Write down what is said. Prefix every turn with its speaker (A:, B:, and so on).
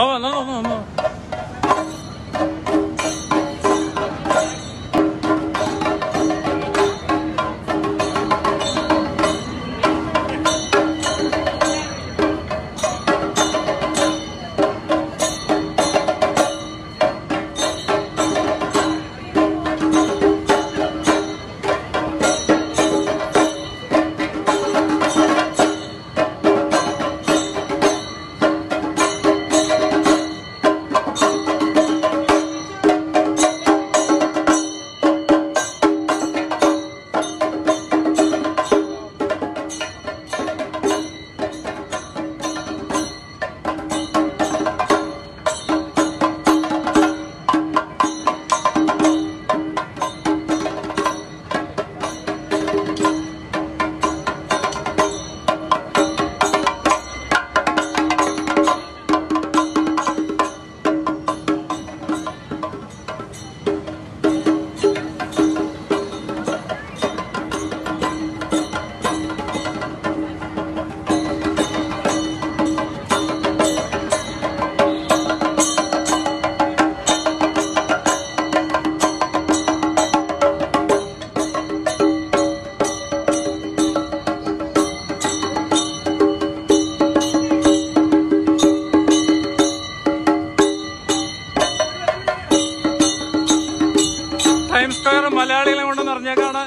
A: 老板老板老板老板 time square മലയാളികളെ കൊണ്ടെന്ന് അറിഞ്ഞേക്കാണ്.